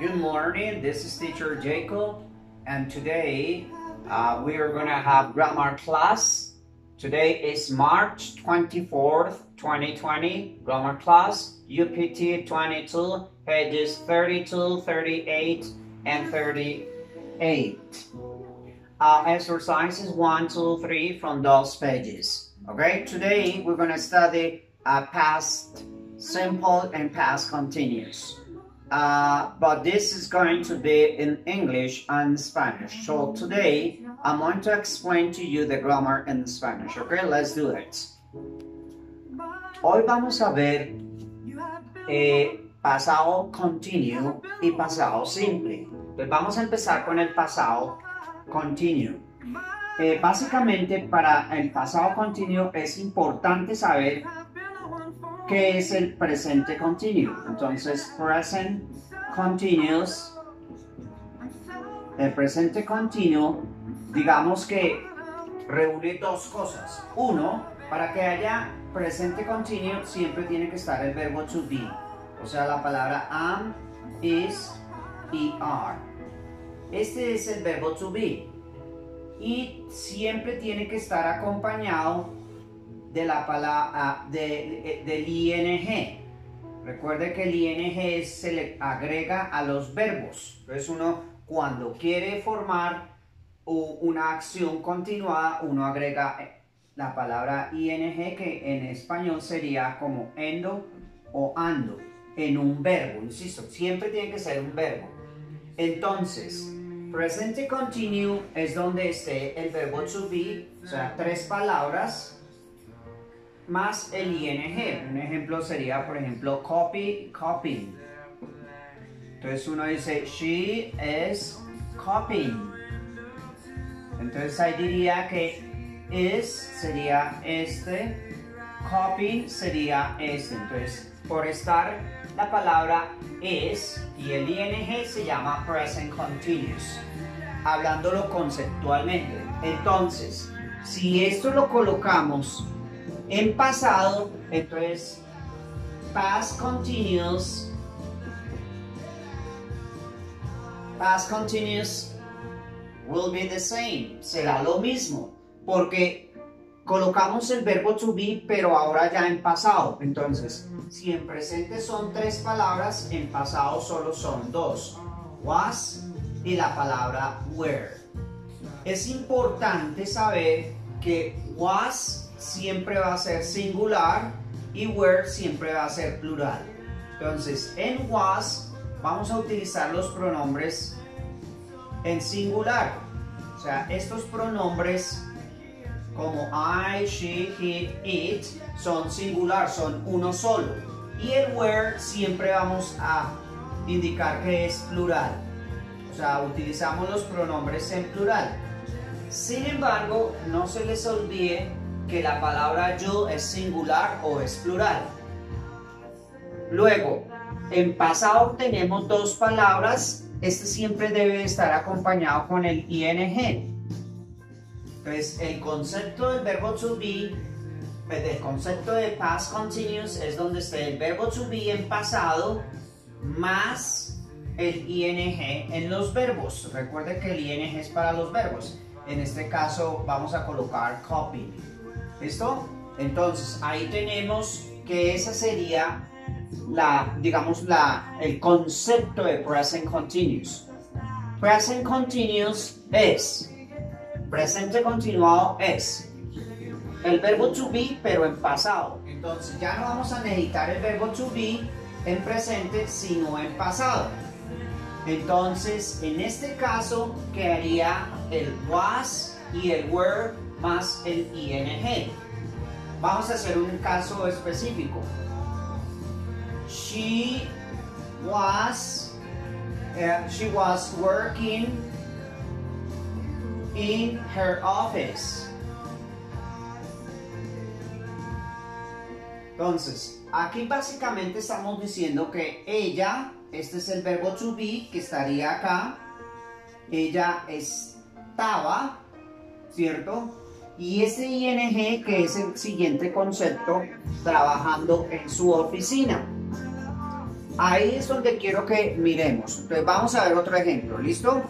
Good morning, this is teacher Jacob, and today uh, we are going to have grammar class. Today is March 24th, 2020, grammar class, UPT 22, pages 32, 38, and 38. Uh, exercises 1, 2, 3 from those pages. Okay, today we're going to study uh, past simple and past continuous. Uh, but this is going to be in English and Spanish. So today I'm going to explain to you the grammar in Spanish. Okay, let's do it. Hoy vamos a ver eh, pasado continuo y pasado simple. Pues vamos a empezar con el pasado continuo. Eh, básicamente para el pasado continuo es importante saber qué es el presente continuo. Entonces, present continuous, el presente continuo, digamos que reúne dos cosas. Uno, para que haya presente continuo siempre tiene que estar el verbo to be, o sea, la palabra am, is y are. Este es el verbo to be y siempre tiene que estar acompañado de la palabra de, del ing. Recuerde que el ing se le agrega a los verbos. Entonces uno cuando quiere formar una acción continuada, uno agrega eh, la palabra ing que en español sería como endo o ando en un verbo. Insisto, siempre tiene que ser un verbo. Entonces, presente continuo es donde esté el verbo to be, o sea, tres palabras más el ing. Un ejemplo sería, por ejemplo, copy, copying. Entonces uno dice, she is copying. Entonces ahí diría que is sería este, copying sería este. Entonces, por estar la palabra is y el ing se llama present continuous, hablándolo conceptualmente. Entonces, si esto lo colocamos en pasado, entonces past continuous, past continuous will be the same, será lo mismo, porque colocamos el verbo to be, pero ahora ya en pasado. Entonces, si en presente son tres palabras, en pasado solo son dos, was y la palabra were. Es importante saber que was siempre va a ser singular y were siempre va a ser plural. Entonces, en was vamos a utilizar los pronombres en singular. O sea, estos pronombres como I, she, he, it son singular, son uno solo. Y el were siempre vamos a indicar que es plural. O sea, utilizamos los pronombres en plural. Sin embargo, no se les olvide que la palabra yo es singular o es plural. Luego, en pasado tenemos dos palabras. Este siempre debe estar acompañado con el ing. Entonces, el concepto del verbo to be, pues, el concepto de past continuous es donde está el verbo to be en pasado más el ing en los verbos. Recuerde que el ing es para los verbos. En este caso vamos a colocar copy. ¿Listo? Entonces, ahí tenemos que esa sería la, digamos, la, el concepto de present continuous. Present continuous es, presente continuado es el verbo to be, pero en pasado. Entonces, ya no vamos a necesitar el verbo to be en presente, sino en pasado. Entonces, en este caso, quedaría el was y el were más el ing. Vamos a hacer un caso específico. She was uh, she was working in her office. Entonces, aquí básicamente estamos diciendo que ella, este es el verbo to be que estaría acá, ella estaba, ¿cierto? Y ese ING que es el siguiente concepto trabajando en su oficina. Ahí es donde quiero que miremos. Entonces vamos a ver otro ejemplo, ¿listo?